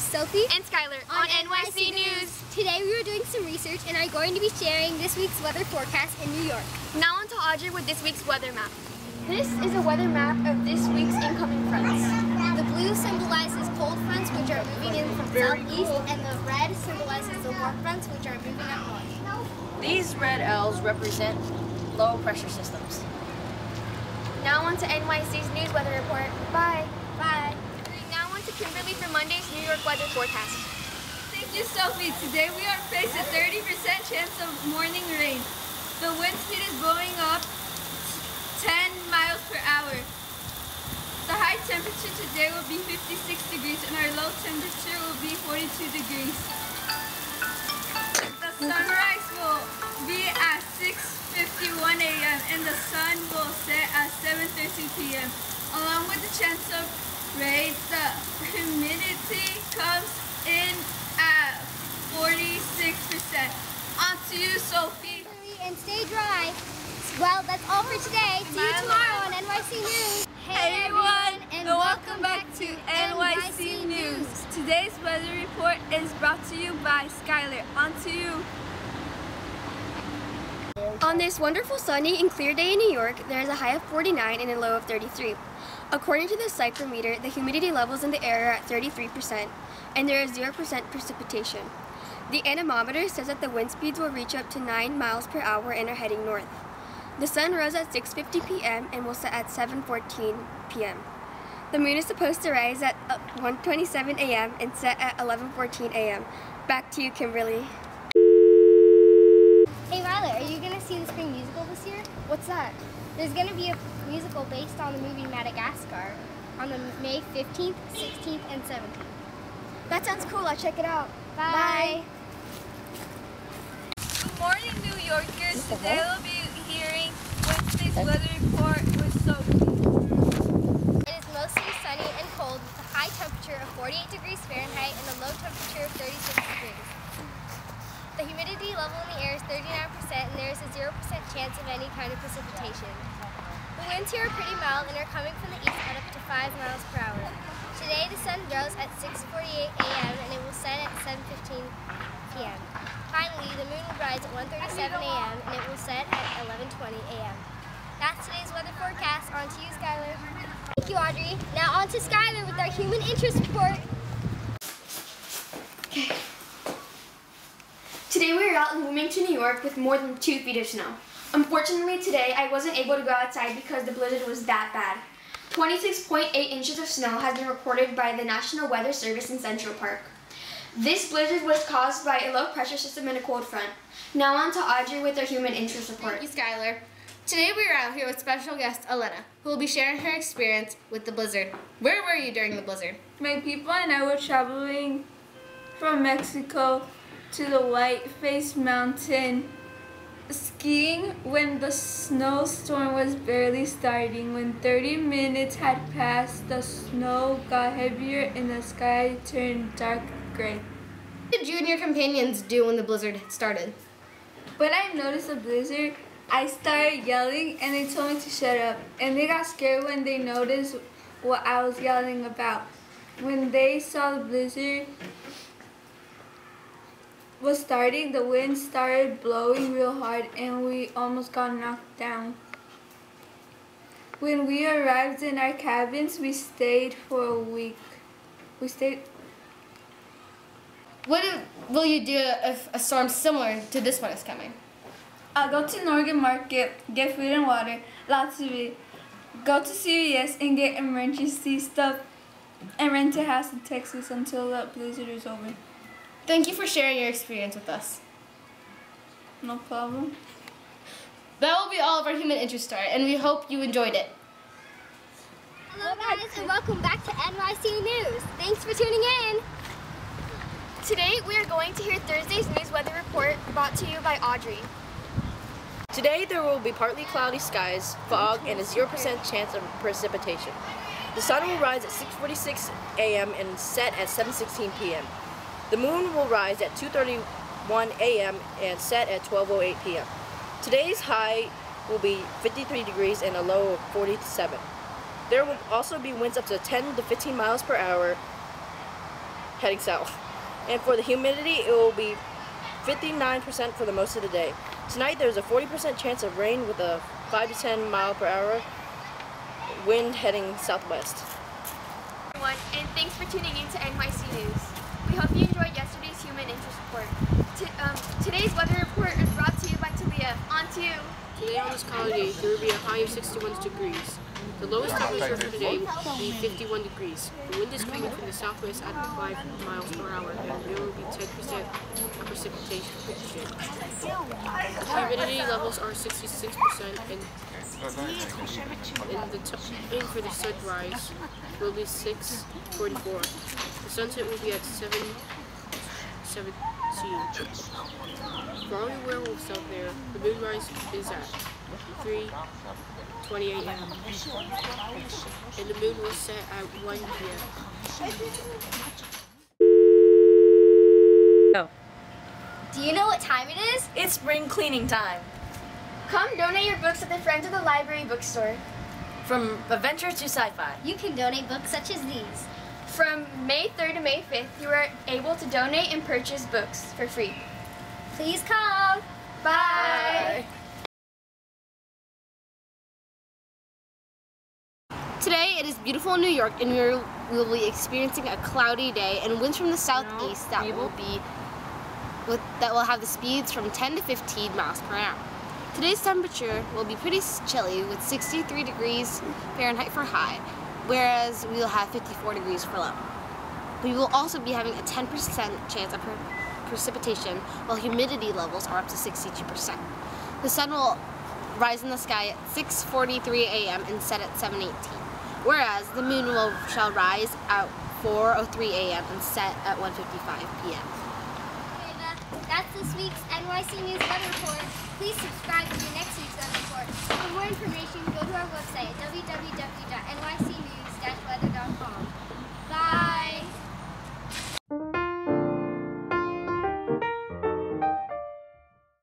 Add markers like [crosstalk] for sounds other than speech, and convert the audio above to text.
is Sophie and Skylar on, NYC, News. Today we are doing some research and are going to be sharing this week's weather forecast in New York. Now on to Audrey with this week's weather map. This is a weather map of this week's incoming fronts. The blue symbolizes cold fronts which are moving in from southeast and the red symbolizes the warm fronts which are moving up north. These red L's represent low pressure systems. Now on to NYC's news weather report. Bye. Bye. On to Kimberly for Monday's New York weather forecast. Thank you, Sophie. Today we are faced a 30% chance of morning rain. The wind speed is blowing up 10 miles per hour. The high temperature today will be 56 degrees and our low temperature will be 42 degrees. The sunrise will be at 6.51 a.m. and the sun will set at 7.30 p.m. Along with the chance of rain, the [laughs] humidity comes in at 46%. On to you, Sophie. And stay dry. Well, that's all for today. See you tomorrow on NYC News. Hey everyone, and welcome back to NYC News. Today's weather report is brought to you by Skylar. On to you. On this wonderful sunny and clear day in New York, there is a high of 49 and a low of 33. According to the psychrometer, the humidity levels in the air are at 33%, and there is 0% precipitation. The anemometer says that the wind speeds will reach up to 9 miles per hour and are heading north. The sun rose at 6.50 p.m. and will set at 7.14 p.m. The moon is supposed to rise at uh, 1.27 a.m. and set at 11.14 a.m. Back to you, Kimberly. Hey Ryler, are you going to see the spring musical this year? What's that? There's going to be a musical based on the movie Madagascar on the May 15th, 16th, and 17th. That sounds cool. I'll check it out. Bye. Good morning, New Yorkers. Today we'll be hearing Wednesday's weather report with Sophie. It is mostly sunny and cold with a high temperature of 48 degrees Fahrenheit and a low temperature of 36 degrees. The humidity level in the air is 39% and there is a 0% chance of any kind of precipitation. The winds here are pretty mild and are coming from the east at up to 5 miles per hour. Today the sun rose at 6.48 a.m. and it will set at 7.15 p.m. Finally, the moon will rise at 1.37 a.m. and it will set at 11.20 a.m. That's today's weather forecast. On to you, Skylar. Thank you, Audrey. Now on to Skylar with our human interest report. Today we are out in Wilmington, New York with more than two feet of snow. Unfortunately today I wasn't able to go outside because the blizzard was that bad. 26.8 inches of snow has been recorded by the National Weather Service in Central Park. This blizzard was caused by a low pressure system and a cold front. Now on to Audrey with our human interest report. Thank you, Skylar. Today we are out here with special guest Elena, who will be sharing her experience with the blizzard. Where were you during the blizzard? My people and I were traveling from Mexico to the Whiteface Mountain skiing when the snowstorm was barely starting. When 30 minutes had passed, the snow got heavier and the sky turned dark gray. What did you and your companions do when the blizzard started? When I noticed the blizzard, I started yelling and they told me to shut up. And they got scared when they noticed what I was yelling about. When they saw the blizzard, was starting, the wind started blowing real hard and we almost got knocked down. When we arrived in our cabins, we stayed for a week. We stayed. What will you do if a storm similar to this one is coming? I'll go to Norgan Market, get food and water, lots of it. Go to CVS and get emergency stuff and rent a house in Texas until the blizzard is over. Thank you for sharing your experience with us. No problem. That will be all of our human interest star, and we hope you enjoyed it. Hello guys and welcome back to NYC News. Thanks for tuning in. Today we are going to hear Thursday's news weather report brought to you by Audrey. Today there will be partly cloudy skies, fog, and a 0% chance of precipitation. The sun will rise at 6.46 a.m. and set at 7.16 p.m. The moon will rise at 2.31 a.m. and set at 12.08 p.m. Today's high will be 53 degrees and a low of 47. There will also be winds up to 10 to 15 miles per hour heading south. And for the humidity, it will be 59% for the most of the day. Tonight, there's a 40% chance of rain with a 5 to 10 mile per hour wind heading southwest. And thanks for tuning in to NYC News. We hope you enjoyed yesterday's human interest report. T- um, today's weather report is brought to you by Talia. On to you. Today on this cloudy day, there will be a high of 61 degrees. The lowest temperature for today will be 51 degrees. The wind is coming from the southwest at 5 miles per hour, and there will be 10% precipitation. The humidity levels are 66%, and, and the time for the sunrise will be 6:44. The sunset will be at 7 17. For all you werewolves out there, the moonrise is at 3:20 a.m. and the moon will set at 1 p.m. Oh. Do you know what time it is? It's spring cleaning time. Come donate your books at the Friends of the Library bookstore. From adventure to sci-fi. You can donate books such as these. From May 3rd to May 5th, you are able to donate and purchase books for free. Please come. Bye. Today it is beautiful in New York and we are- we will be experiencing a cloudy day and winds from the southeast that will be with, that will have the speeds from 10 to 15 miles per hour. Today's temperature will be pretty chilly with 63 degrees Fahrenheit for high, whereas we will have 54 degrees for low. We will also be having a 10% chance of precipitation, while humidity levels are up to 62%. The sun will rise in the sky at 6.43 a.m. and set at 7.18, whereas the moon will, shall rise at 4.03 a.m. and set at 1.55 p.m. That's this week's NYC News Weather Report. Please subscribe to next week's Weather Report. For more information, go to our website at www.nycnews.com. 该说的这话。拜。